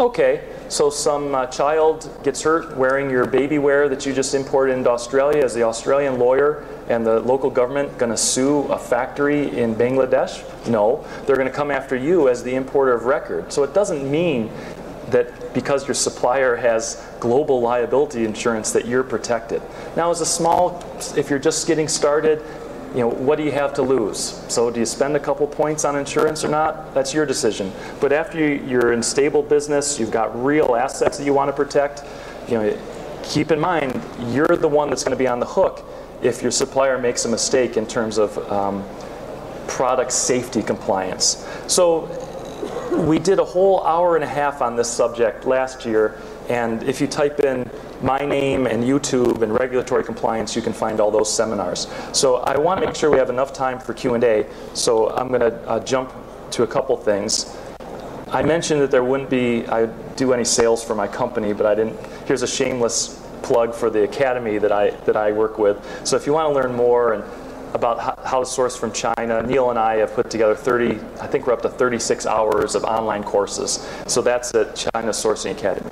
Okay, so some uh, child gets hurt wearing your baby wear that you just imported into Australia. Is the Australian lawyer and the local government going to sue a factory in Bangladesh? No, they're going to come after you as the importer of record. So it doesn't mean that because your supplier has global liability insurance that you're protected. Now as a small, if you're just getting started, you know, what do you have to lose? So do you spend a couple points on insurance or not? That's your decision. But after you're in stable business, you've got real assets that you want to protect, you know, keep in mind, you're the one that's going to be on the hook if your supplier makes a mistake in terms of um, product safety compliance. So we did a whole hour and a half on this subject last year, and if you type in my name and YouTube and regulatory compliance, you can find all those seminars. So I want to make sure we have enough time for Q&A, so I'm going to uh, jump to a couple things. I mentioned that there wouldn't be, I do any sales for my company, but I didn't, here's a shameless plug for the academy that I, that I work with. So if you want to learn more and about how to source from China. Neil and I have put together 30, I think we're up to 36 hours of online courses. So that's at China Sourcing Academy.